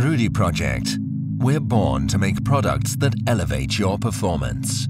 Rudy Project. We're born to make products that elevate your performance.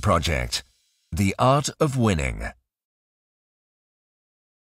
Project. The Art of Winning.